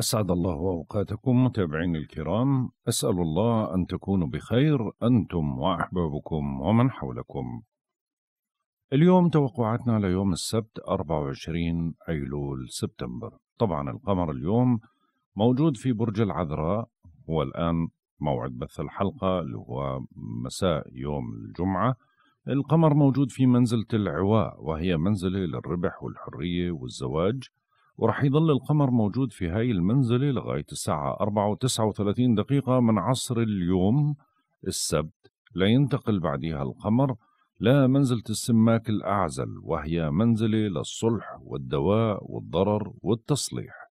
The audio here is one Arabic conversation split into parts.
أسعد الله أوقاتكم متابعين الكرام أسأل الله أن تكونوا بخير أنتم وأحبابكم ومن حولكم. اليوم توقعاتنا ليوم السبت 24 أيلول سبتمبر. طبعا القمر اليوم موجود في برج العذراء هو الآن موعد بث الحلقة اللي هو مساء يوم الجمعة. القمر موجود في منزلة العواء وهي منزلة للربح والحرية والزواج. ورح يظل القمر موجود في هاي المنزلة لغاية الساعة 4 و39 دقيقة من عصر اليوم السبت. لينتقل بعدها القمر لمنزلة السماك الأعزل وهي منزلة للصلح والدواء والضرر والتصليح.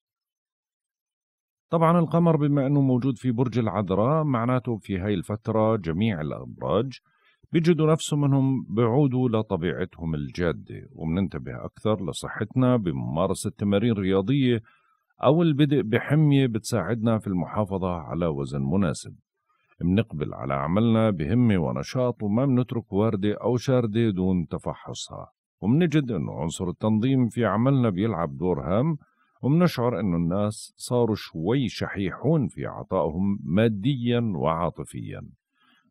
طبعا القمر بما أنه موجود في برج العذراء معناته في هاي الفترة جميع الأبراج بيجدوا نفسهم انهم بيعودوا لطبيعتهم الجادة وبننتبه أكثر لصحتنا بممارسة تمارين رياضية أو البدء بحمية بتساعدنا في المحافظة على وزن مناسب. بنقبل على عملنا بهمة ونشاط وما بنترك واردة أو شاردة دون تفحصها. وبنجد أنه عنصر التنظيم في عملنا بيلعب دور هام وبنشعر أنه الناس صاروا شوي شحيحون في عطائهم ماديا وعاطفيا.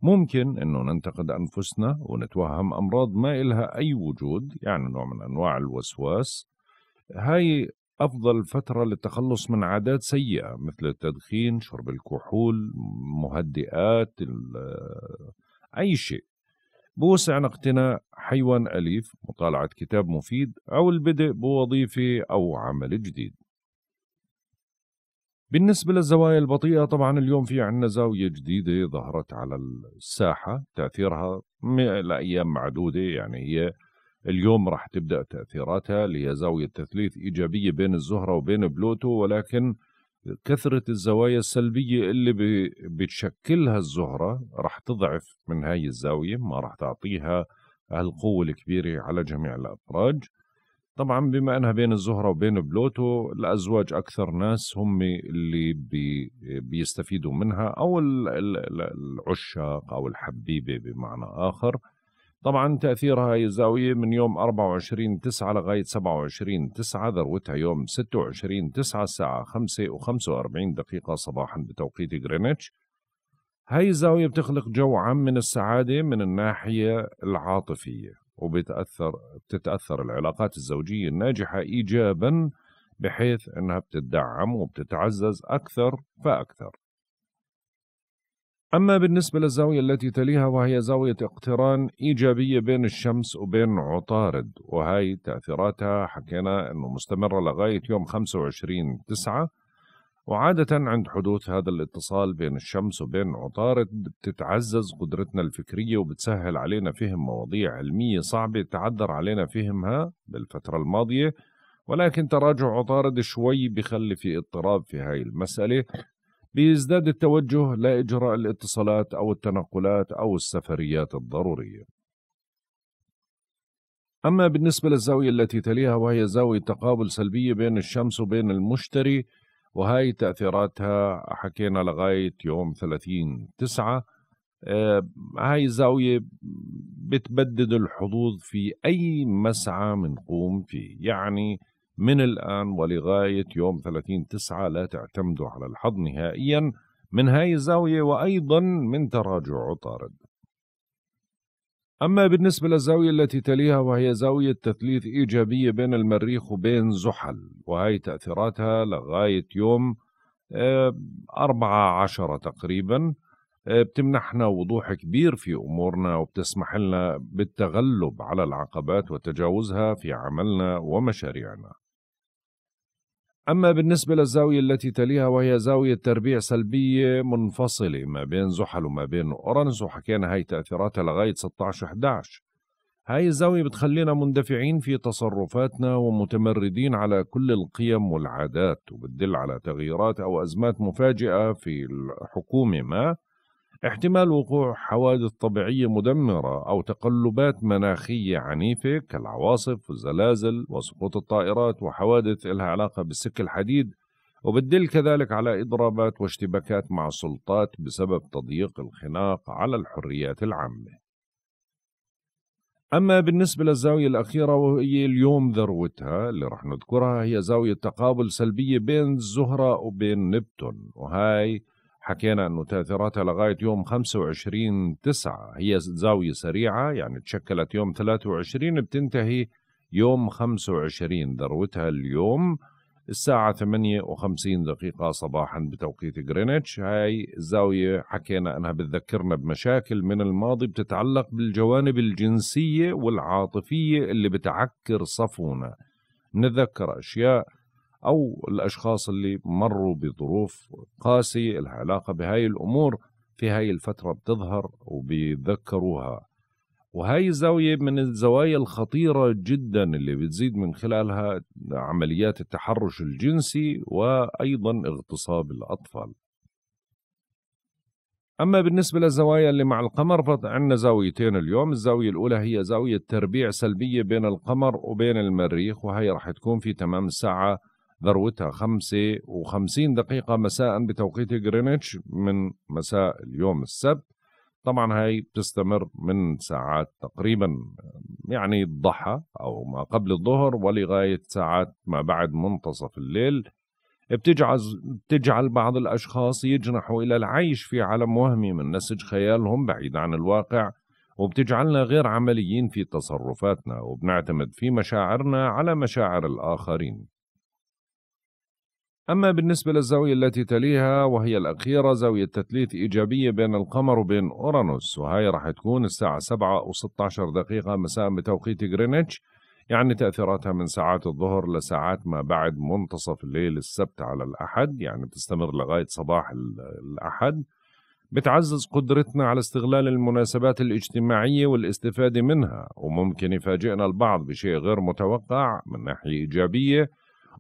ممكن إنه ننتقد أنفسنا ونتوهم أمراض ما إلها أي وجود يعني نوع من أنواع الوسواس. هاي أفضل فترة للتخلص من عادات سيئة مثل التدخين شرب الكحول مهدئات أي شيء. بوسعنا اقتناء حيوان أليف مطالعة كتاب مفيد أو البدء بوظيفة أو عمل جديد. بالنسبة للزوايا البطيئة طبعا اليوم في عنا زاوية جديدة ظهرت على الساحة تأثيرها لأيام معدودة يعني هي اليوم راح تبدأ تأثيراتها اللي هي زاوية تثليث إيجابية بين الزهرة وبين بلوتو ولكن كثرة الزوايا السلبية اللي بتشكلها الزهرة راح تضعف من هاي الزاوية ما راح تعطيها القوة الكبيرة على جميع الأبراج طبعا بما أنها بين الزهرة وبين بلوتو الأزواج أكثر ناس هم اللي بي بيستفيدوا منها أو العشاق أو الحبيبة بمعنى آخر. طبعا تأثيرها هي الزاوية من يوم 24 9 لغاية 27 9 ذروتها يوم 26 9 الساعة 5 و45 دقيقة صباحا بتوقيت غرينتش. هاي الزاوية بتخلق جو عام من السعادة من الناحية العاطفية. وبتأثر بتتأثر العلاقات الزوجية الناجحة إيجابا بحيث أنها بتدعم وبتتعزز أكثر فأكثر. أما بالنسبة للزاوية التي تليها وهي زاوية اقتران إيجابية بين الشمس وبين عطارد وهي تأثيراتها حكينا أنه مستمرة لغاية يوم 25 تسعة وعادة عند حدوث هذا الاتصال بين الشمس وبين عطارد بتتعزز قدرتنا الفكرية وبتسهل علينا فهم مواضيع علمية صعبة تعذر علينا فهمها بالفترة الماضية. ولكن تراجع عطارد شوي بخلي في اضطراب في هاي المسألة. بيزداد التوجه لإجراء الاتصالات أو التنقلات أو السفريات الضرورية. أما بالنسبة للزاوية التي تليها وهي زاوية تقابل سلبية بين الشمس وبين المشتري وهاي تأثيراتها حكينا لغاية يوم 30 تسعة آه هاي الزاوية بتبدد الحظوظ في أي مسعى منقوم فيه. يعني من الآن ولغاية يوم 30 تسعة لا تعتمدوا على الحظ نهائيا من هاي الزاوية وأيضا من تراجع عطارد أما بالنسبة للزاوية التي تليها وهي زاوية تثليث إيجابية بين المريخ وبين زحل وهي تأثيراتها لغاية يوم آه، أربعة عشرة تقريبا. آه، بتمنحنا وضوح كبير في أمورنا وبتسمح لنا بالتغلب على العقبات وتجاوزها في عملنا ومشاريعنا. أما بالنسبة للزاوية التي تليها وهي زاوية تربيع سلبية منفصلة ما بين زحل وما بين أورانوس وحكينا هاي تأثيراتها لغاية 16 11 هاي الزاوية بتخلينا مندفعين في تصرفاتنا ومتمردين على كل القيم والعادات وبتدل على تغييرات أو أزمات مفاجئة في الحكومة ما. احتمال وقوع حوادث طبيعية مدمرة أو تقلبات مناخية عنيفة كالعواصف والزلازل وسقوط الطائرات وحوادث لها علاقة بالسك الحديد وبتدل كذلك على إضرابات واشتباكات مع السلطات بسبب تضييق الخناق على الحريات العامة. أما بالنسبة للزاوية الأخيرة وهي اليوم ذروتها اللي رح نذكرها هي زاوية تقابل سلبية بين الزهرة وبين نبتون وهاي حكينا أنه تأثيراتها لغاية يوم 25 تسعة هي زاوية سريعة يعني تشكلت يوم 23 بتنتهي يوم 25 ذروتها اليوم الساعة 58 دقيقة صباحا بتوقيت غرينتش. هاي الزاوية حكينا أنها بتذكرنا بمشاكل من الماضي بتتعلق بالجوانب الجنسية والعاطفية اللي بتعكر صفونا. نتذكر أشياء أو الأشخاص اللي مروا بظروف قاسية لها علاقة بهاي الأمور. في هاي الفترة بتظهر وبيتذكروها وهي الزاوية من الزوايا الخطيرة جدا اللي بتزيد من خلالها عمليات التحرش الجنسي وأيضا اغتصاب الأطفال. أما بالنسبة للزوايا اللي مع القمر فعندنا زاويتين اليوم. الزاوية الأولى هي زاوية تربيع سلبية بين القمر وبين المريخ وهي راح تكون في تمام الساعة ذروتها خمسة وخمسين دقيقة مساء بتوقيت غرينتش من مساء اليوم السبت. طبعا هاي بتستمر من ساعات تقريبا يعني الضحى أو ما قبل الظهر ولغاية ساعات ما بعد منتصف الليل. بتجعل بتجعل بعض الأشخاص يجنحوا إلى العيش في عالم وهمي من نسج خيالهم بعيد عن الواقع وبتجعلنا غير عمليين في تصرفاتنا وبنعتمد في مشاعرنا على مشاعر الآخرين. أما بالنسبة للزاوية التي تليها وهي الأخيرة زاوية تثليث إيجابية بين القمر وبين أورانوس وهي راح تكون الساعة 7 و16 دقيقة مساء بتوقيت غرينتش يعني تأثيراتها من ساعات الظهر لساعات ما بعد منتصف الليل السبت على الأحد يعني بتستمر لغاية صباح الأحد. بتعزز قدرتنا على استغلال المناسبات الاجتماعية والاستفادة منها وممكن يفاجئنا البعض بشيء غير متوقع من ناحية إيجابية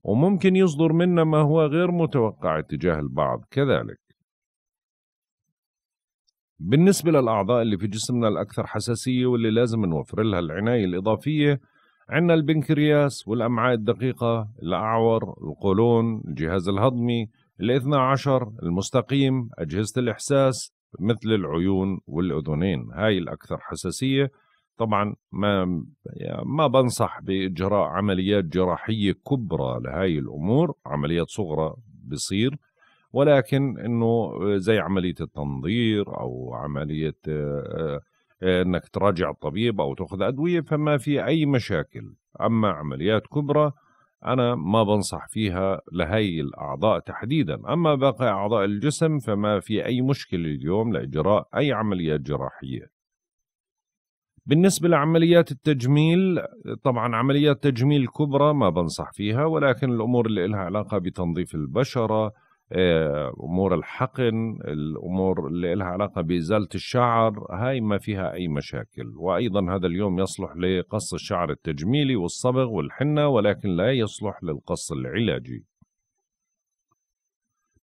وممكن يصدر منا ما هو غير متوقع تجاه البعض كذلك. بالنسبة للأعضاء اللي في جسمنا الأكثر حساسية واللي لازم نوفر لها العناية الإضافية عندنا البنكرياس والأمعاء الدقيقة الأعور القولون الجهاز الهضمي الاثنى عشر المستقيم أجهزة الإحساس مثل العيون والأذنين. هاي الأكثر حساسية طبعا ما ما بنصح بإجراء عمليات جراحية كبرى لهي الأمور عمليات صغرى بصير ولكن إنه زي عملية التنظير أو عملية آه، آه، إنك تراجع الطبيب أو تأخذ أدوية فما في أي مشاكل. أما عمليات كبرى أنا ما بنصح فيها لهي الأعضاء تحديدا. أما باقي أعضاء الجسم فما في أي مشكلة اليوم لإجراء أي عمليات جراحية. بالنسبة لعمليات التجميل طبعا عمليات تجميل كبرى ما بنصح فيها ولكن الأمور اللي لها علاقة بتنظيف البشرة آه، أمور الحقن الأمور اللي لها علاقة بإزالة الشعر هاي ما فيها أي مشاكل. وأيضا هذا اليوم يصلح لقص الشعر التجميلي والصبغ والحنة ولكن لا يصلح للقص العلاجي.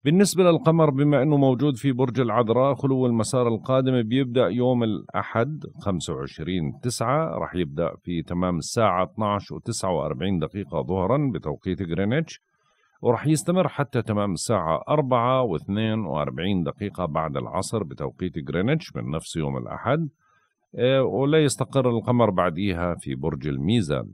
بالنسبة للقمر بما أنه موجود في برج العذراء خلو المسار القادم بيبدأ يوم الأحد 25 تسعة رح يبدأ في تمام الساعة 12 و 49 دقيقة ظهرا بتوقيت غرينتش ورح يستمر حتى تمام الساعة 4 و 42 دقيقة بعد العصر بتوقيت غرينتش من نفس يوم الأحد. آه، ولا يستقر القمر بعديها في برج الميزان.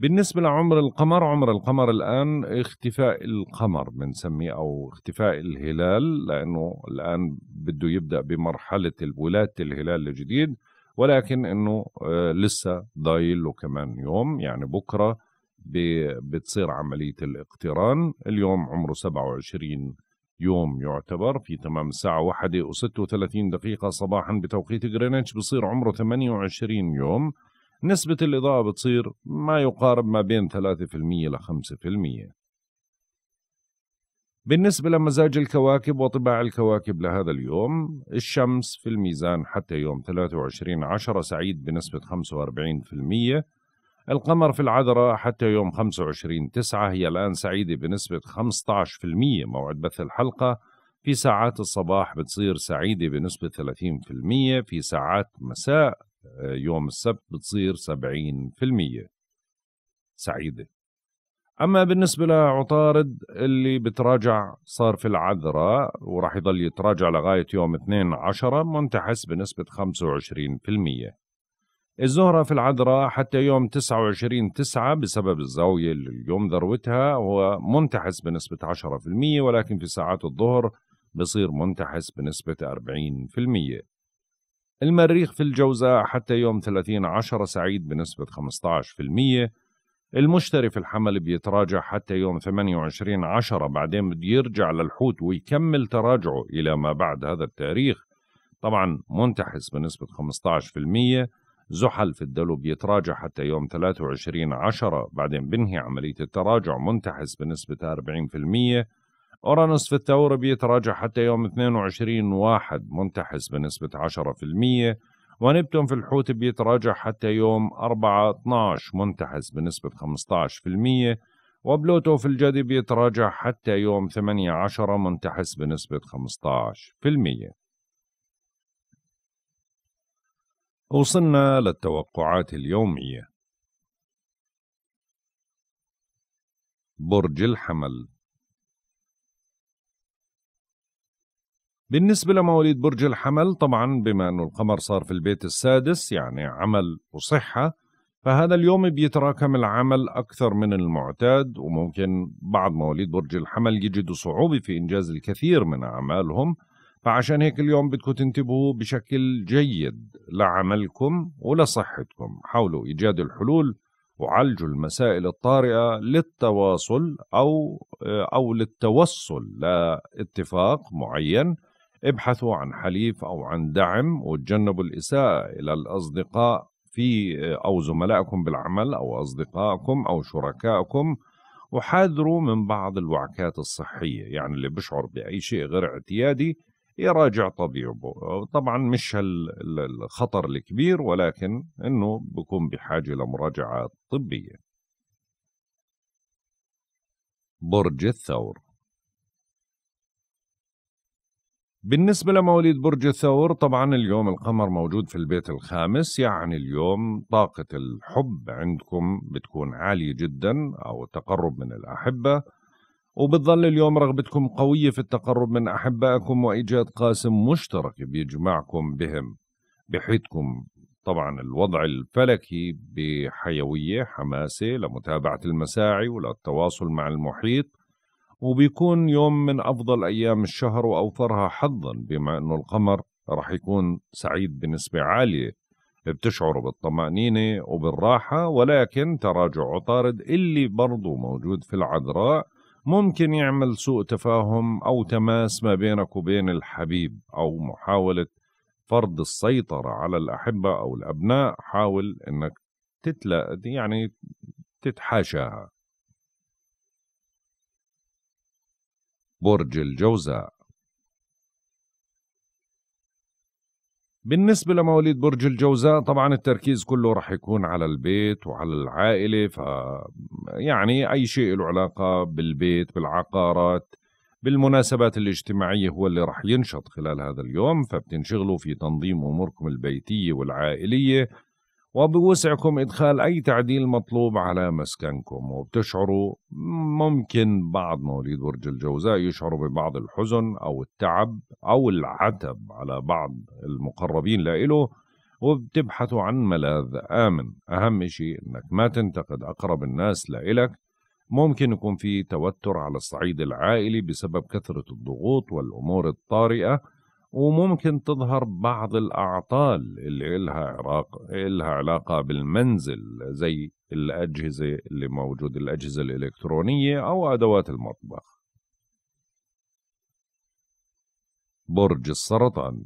بالنسبة لعمر القمر عمر القمر الآن اختفاء القمر بنسميه أو اختفاء الهلال لأنه الآن بده يبدأ بمرحلة ولادة الهلال الجديد ولكن أنه آه، لسه ضايل له كمان يوم يعني بكرة بتصير عملية الاقتران. اليوم عمره 27 يوم يعتبر في تمام الساعة واحدة وستة وثلاثين دقيقة صباحا بتوقيت غرينتش بصير عمره 28 يوم. نسبة الإضاءة بتصير ما يقارب ما بين 3% ل 5%. بالنسبة لمزاج الكواكب وطباع الكواكب لهذا اليوم الشمس في الميزان حتى يوم 23 عشرة سعيد بنسبة 45% القمر في العذراء حتى يوم 25 تسعة هي الآن سعيدة بنسبة 15% موعد بث الحلقة. في ساعات الصباح بتصير سعيدة بنسبة 30% في ساعات مساء يوم السبت بتصير 70% سعيدة. أما بالنسبة لعطارد اللي بتراجع صار في العذراء وراح يضل يتراجع لغاية يوم 2 عشرة منتحس بنسبة 25% الزهرة في العذراء حتى يوم 29 تسعة بسبب الزاوية اللي اليوم ذروتها هو منتحس بنسبة 10% ولكن في ساعات الظهر بصير منتحس بنسبة 40% المريخ في الجوزاء حتى يوم 30 عشرة سعيد بنسبة 15% المشتري في الحمل بيتراجع حتى يوم 28 عشرة بعدين بده يرجع للحوت ويكمل تراجعه إلى ما بعد هذا التاريخ. طبعا منتحس بنسبة 15% زحل في الدلو بيتراجع حتى يوم 23 عشرة بعدين بنهي عملية التراجع منتحس بنسبة 40% أورانوس في الثورة بيتراجع حتى يوم 22 واحد منتحس بنسبة 10% ونبتون في الحوت بيتراجع حتى يوم 4 12 منتحس بنسبة 15% وبلوتو في الجدي بيتراجع حتى يوم 18 منتحس بنسبة 15% وصلنا للتوقعات اليومية. برج الحمل. بالنسبة لمواليد برج الحمل طبعا بما أنه القمر صار في البيت السادس يعني عمل وصحة فهذا اليوم بيتراكم العمل أكثر من المعتاد وممكن بعض مواليد برج الحمل يجدوا صعوبة في إنجاز الكثير من أعمالهم فعشان هيك اليوم بدكم تنتبهوا بشكل جيد لعملكم ولصحتكم. حاولوا إيجاد الحلول وعالجوا المسائل الطارئة للتواصل أو أو للتوصل لاتفاق معين. ابحثوا عن حليف أو عن دعم وتجنبوا الإساءة إلى الأصدقاء في أو زملائكم بالعمل أو أصدقائكم أو شركائكم وحاذروا من بعض الوعكات الصحية. يعني اللي بيشعر بأي شيء غير اعتيادي يراجع طبيبه. طبعا مش الخطر الكبير ولكن إنه بكون بحاجة لمراجعات طبية. برج الثور بالنسبة لمواليد برج الثور طبعا اليوم القمر موجود في البيت الخامس يعني اليوم طاقة الحب عندكم بتكون عالية جدا أو التقرب من الأحبة وبتظل اليوم رغبتكم قوية في التقرب من أحبائكم وإيجاد قاسم مشترك بيجمعكم بهم بحيثكم طبعا الوضع الفلكي بحيوية حماسة لمتابعة المساعي وللتواصل مع المحيط. وبيكون يوم من أفضل أيام الشهر وأوفرها حظا بما أنه القمر رح يكون سعيد بنسبة عالية بتشعروا بالطمأنينة وبالراحة ولكن تراجع عطارد اللي برضو موجود في العذراء ممكن يعمل سوء تفاهم أو تماس ما بينك وبين الحبيب أو محاولة فرض السيطرة على الأحبة أو الأبناء. حاول إنك تتلا يعني تتحاشاها. برج الجوزاء. بالنسبة لمواليد برج الجوزاء طبعا التركيز كله رح يكون على البيت وعلى العائلة ف يعني أي شيء له علاقة بالبيت بالعقارات بالمناسبات الاجتماعية هو اللي رح ينشط خلال هذا اليوم فبتنشغلوا في تنظيم أموركم البيتية والعائلية. وبوسعكم إدخال أي تعديل مطلوب على مسكنكم. وبتشعروا ممكن بعض مواليد برج الجوزاء يشعروا ببعض الحزن أو التعب أو العتب على بعض المقربين لإله وبتبحثوا عن ملاذ آمن. أهم شيء أنك ما تنتقد أقرب الناس لإلك. ممكن يكون في توتر على الصعيد العائلي بسبب كثرة الضغوط والأمور الطارئة. وممكن تظهر بعض الأعطال اللي إلها علاقة, إلها علاقة بالمنزل زي الأجهزة اللي موجود الأجهزة الإلكترونية أو أدوات المطبخ. برج السرطان.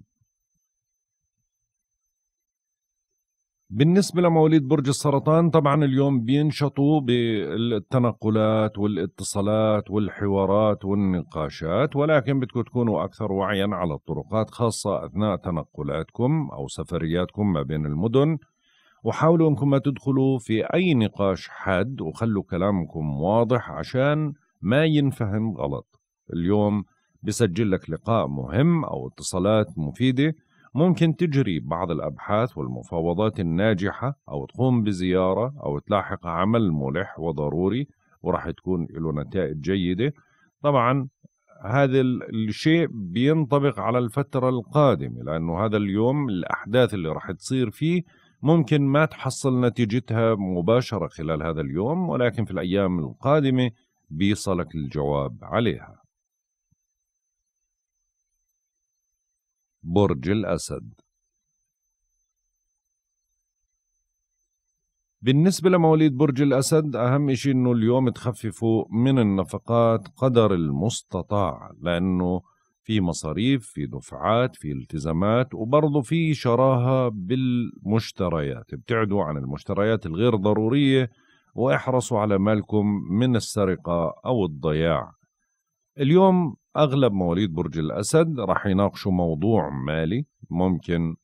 بالنسبة لمواليد برج السرطان طبعا اليوم بينشطوا بالتنقلات والاتصالات والحوارات والنقاشات ولكن بدكم تكونوا أكثر وعيا على الطرقات خاصة أثناء تنقلاتكم أو سفرياتكم ما بين المدن. وحاولوا أنكم ما تدخلوا في أي نقاش حاد وخلوا كلامكم واضح عشان ما ينفهم غلط. اليوم بسجل لك لقاء مهم أو اتصالات مفيدة ممكن تجري بعض الأبحاث والمفاوضات الناجحة أو تقوم بزيارة أو تلاحق عمل ملح وضروري وراح تكون له نتائج جيدة. طبعا هذا الشيء بينطبق على الفترة القادمة لأنه هذا اليوم الأحداث اللي راح تصير فيه ممكن ما تحصل نتيجتها مباشرة خلال هذا اليوم ولكن في الأيام القادمة بيصلك الجواب عليها. برج الأسد. بالنسبة لمواليد برج الأسد أهم شيء إنه اليوم تخففوا من النفقات قدر المستطاع لأنه في مصاريف في دفعات في التزامات وبرضه في شراهة بالمشتريات. ابتعدوا عن المشتريات الغير ضرورية وإحرصوا على مالكم من السرقة أو الضياع. اليوم أغلب مواليد برج الأسد راح يناقشوا موضوع مالي ممكن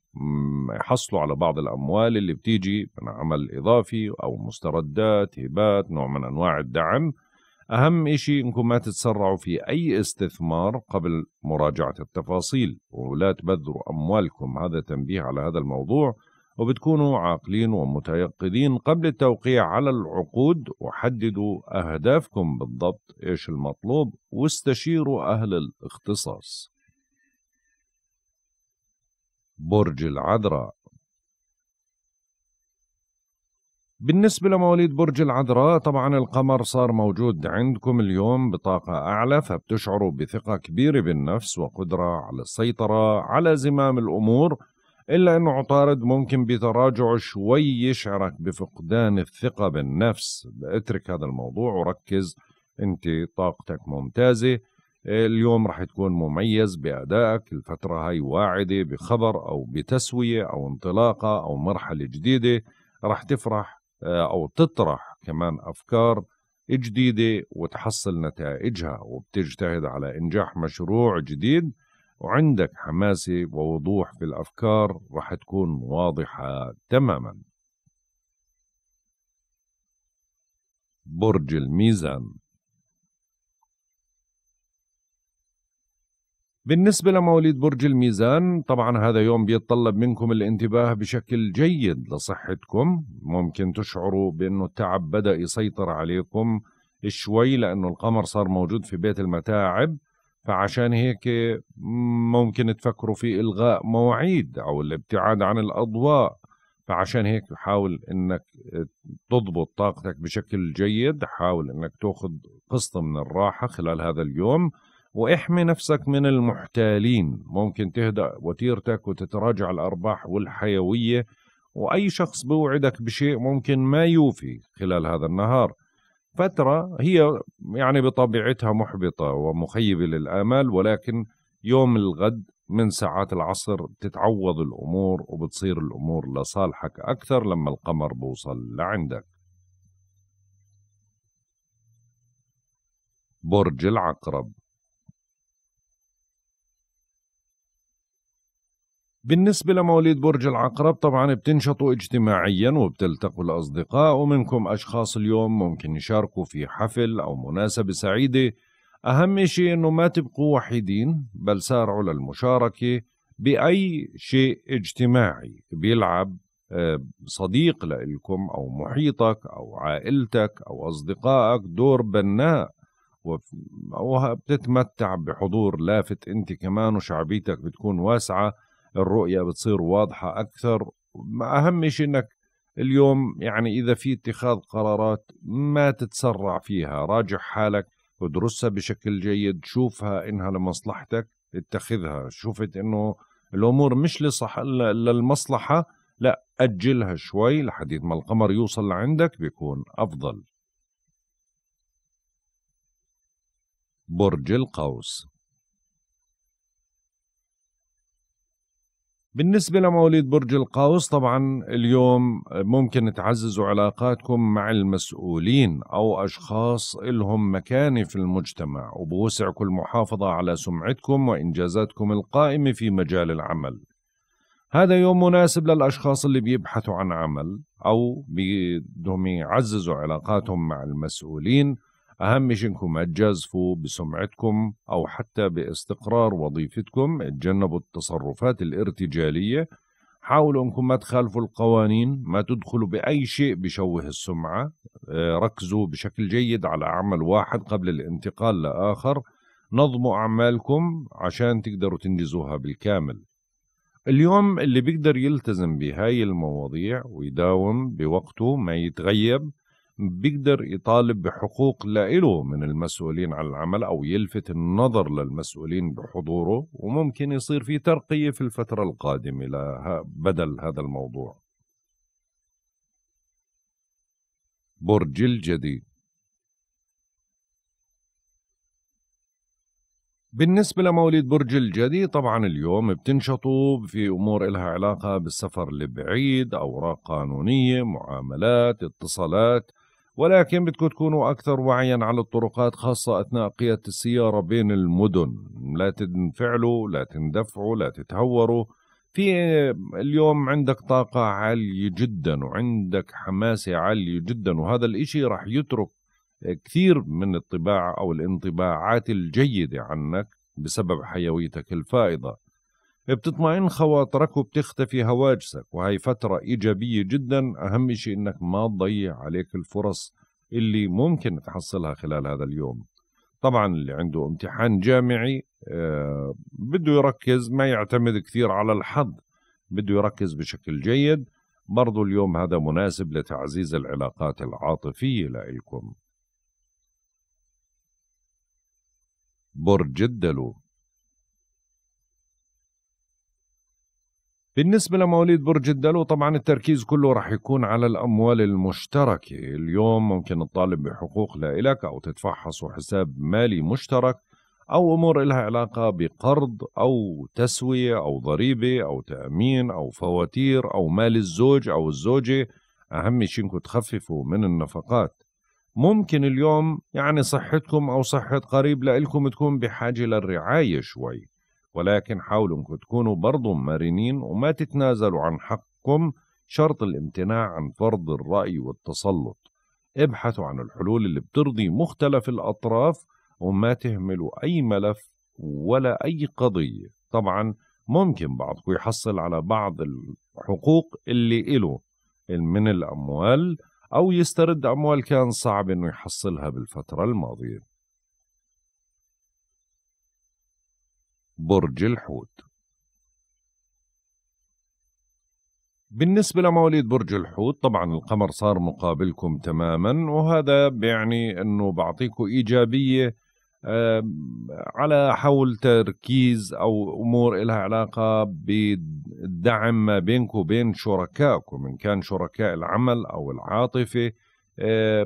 يحصلوا على بعض الأموال اللي بتيجي من عمل إضافي أو مستردات هبات نوع من أنواع الدعم. أهم إشي إنكم ما تتسرعوا في أي استثمار قبل مراجعة التفاصيل ولا تبذروا أموالكم. هذا تنبيه على هذا الموضوع. وبتكونوا عاقلين ومتيقظين قبل التوقيع على العقود. وحددوا أهدافكم بالضبط إيش المطلوب؟ واستشيروا أهل الاختصاص. برج العذراء. بالنسبة لمواليد برج العذراء طبعا القمر صار موجود عندكم اليوم بطاقة أعلى فبتشعروا بثقة كبيرة بالنفس وقدرة على السيطرة على زمام الأمور. إلا أنه عطارد ممكن بتراجع شوي يشعرك بفقدان الثقة بالنفس. اترك هذا الموضوع وركز أنت طاقتك ممتازة. اليوم رح تكون مميز بأدائك. الفترة هاي واعدة بخبر أو بتسوية أو انطلاقة أو مرحلة جديدة. رح تفرح آه، أو تطرح كمان أفكار جديدة وتحصل نتائجها. وبتجتهد على إنجاح مشروع جديد. وعندك حماسة ووضوح في الأفكار رح تكون واضحة تماما. برج الميزان. بالنسبة لمواليد برج الميزان طبعا هذا يوم بيتطلب منكم الانتباه بشكل جيد لصحتكم. ممكن تشعروا بأنه التعب بدأ يسيطر عليكم شوي لأنه القمر صار موجود في بيت المتاعب. فعشان هيك ممكن تفكروا في إلغاء مواعيد أو الابتعاد عن الأضواء. فعشان هيك حاول إنك تضبط طاقتك بشكل جيد. حاول إنك تأخذ قسط من الراحة خلال هذا اليوم وإحمي نفسك من المحتالين. ممكن تهدأ وتيرتك وتتراجع الأرباح والحيوية وأي شخص بوعدك بشيء ممكن ما يوفي خلال هذا النهار. فترة هي يعني بطبيعتها محبطة ومخيبة للآمال ولكن يوم الغد من ساعات العصر بتتعوض الأمور وبتصير الأمور لصالحك أكثر لما القمر بوصل لعندك. برج العقرب بالنسبة لمواليد برج العقرب طبعا بتنشطوا اجتماعيا وبتلتقوا الأصدقاء ومنكم أشخاص اليوم ممكن يشاركوا في حفل أو مناسبة سعيدة. أهم شيء أنه ما تبقوا وحيدين بل سارعوا للمشاركة بأي شيء اجتماعي بيلعب آه، صديق لإلكم أو محيطك أو عائلتك أو أصدقائك دور بناء وبتتمتع بحضور لافت أنت كمان وشعبيتك بتكون واسعة. الرؤية بتصير واضحة أكثر. أهم شيء أنك اليوم يعني إذا في اتخاذ قرارات ما تتسرع فيها راجع حالك ودرسها بشكل جيد شوفها إنها لمصلحتك اتخذها. شوفت إنه الأمور مش لصح للمصلحة لا أجلها شوي لحديث ما القمر يوصل لعندك بيكون أفضل. برج القوس بالنسبة لمواليد برج القوس طبعا اليوم ممكن تعززوا علاقاتكم مع المسؤولين أو أشخاص لهم مكانة في المجتمع وبوسعكم المحافظة على سمعتكم وإنجازاتكم القائمة في مجال العمل. هذا يوم مناسب للأشخاص اللي بيبحثوا عن عمل أو بدهم يعززوا علاقاتهم مع المسؤولين أهم شيء إنكم تجازفوا بسمعتكم أو حتى باستقرار وظيفتكم تجنبوا التصرفات الارتجالية. حاولوا إنكم ما تخالفوا القوانين ما تدخلوا بأي شيء بشوه السمعة. آه، ركزوا بشكل جيد على عمل واحد قبل الانتقال لآخر. نظموا أعمالكم عشان تقدروا تنجزوها بالكامل. اليوم اللي بيقدر يلتزم بهاي المواضيع ويداوم بوقته ما يتغيب بيقدر يطالب بحقوق لإله من المسؤولين عن العمل أو يلفت النظر للمسؤولين بحضوره وممكن يصير في ترقية في الفترة القادمة بدل هذا الموضوع. برج الجديد بالنسبة لمواليد برج الجدي طبعا اليوم بتنشطوا في أمور إلها علاقة بالسفر البعيد أوراق قانونية معاملات اتصالات ولكن بدكم تكونوا أكثر وعيا على الطرقات خاصة أثناء قيادة السيارة بين المدن. لا تنفعلوا لا تندفعوا لا تتهوروا. في اليوم عندك طاقة عالية جدا وعندك حماسة عالية جدا وهذا الإشي راح يترك كثير من الطباع أو الانطباعات الجيدة عنك بسبب حيويتك الفائضة. بتطمئن خواطرك وبتختفي هواجسك وهي فترة إيجابية جدا. أهم شيء إنك ما تضيع عليك الفرص اللي ممكن تحصلها خلال هذا اليوم. طبعا اللي عنده امتحان جامعي آه بده يركز ما يعتمد كثير على الحظ بده يركز بشكل جيد. برضو اليوم هذا مناسب لتعزيز العلاقات العاطفية لإلكم. برج الدلو. بالنسبة لمواليد برج الدلو طبعا التركيز كله راح يكون على الأموال المشتركة. اليوم ممكن تطالب بحقوق لإلك أو تتفحصوا حساب مالي مشترك أو أمور إلها علاقة بقرض أو تسوية أو ضريبة أو تأمين أو فواتير أو مال الزوج أو الزوجة. أهم شيء إنكم تخففوا من النفقات. ممكن اليوم يعني صحتكم أو صحة قريب لإلكم تكون بحاجة للرعاية شوي. ولكن حاولوا أنكم تكونوا برضو مرنين وما تتنازلوا عن حقكم شرط الامتناع عن فرض الرأي والتسلط. ابحثوا عن الحلول اللي بترضي مختلف الأطراف وما تهملوا أي ملف ولا أي قضية. طبعا ممكن بعضكم يحصل على بعض الحقوق اللي إله من الأموال أو يسترد أموال كان صعب إنه يحصلها بالفترة الماضية. برج الحوت. بالنسبة لمواليد برج الحوت طبعا القمر صار مقابلكم تماما وهذا بيعني أنه بعطيكم إيجابية على حول تركيز أو أمور لها علاقة بالدعم ما بينكم وبين شركائكم إن كان شركاء العمل أو العاطفة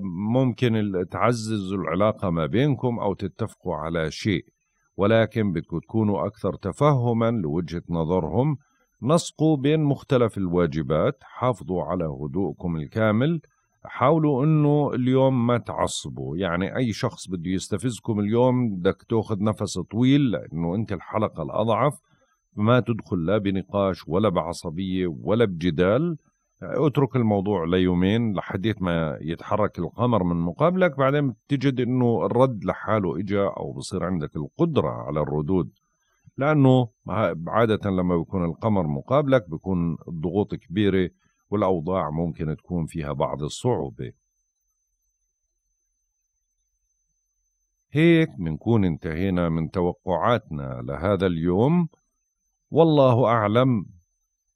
ممكن تعززوا العلاقة ما بينكم أو تتفقوا على شيء. ولكن بدكم تكونوا أكثر تفهما لوجهة نظرهم. نسقوا بين مختلف الواجبات. حافظوا على هدوءكم الكامل. حاولوا إنه اليوم ما تعصبوا. يعني أي شخص بده يستفزكم اليوم بدك تأخذ نفس طويل لأنه أنت الحلقة الأضعف. ما تدخل لا بنقاش ولا بعصبية ولا بجدال. اترك الموضوع ليومين لحديت ما يتحرك القمر من مقابلك بعدين بتجد إنه الرد لحاله إجا أو بصير عندك القدرة على الردود. لأنه عادة لما بيكون القمر مقابلك بيكون الضغوط كبيرة والأوضاع ممكن تكون فيها بعض الصعوبة. هيك بنكون انتهينا من توقعاتنا لهذا اليوم. والله أعلم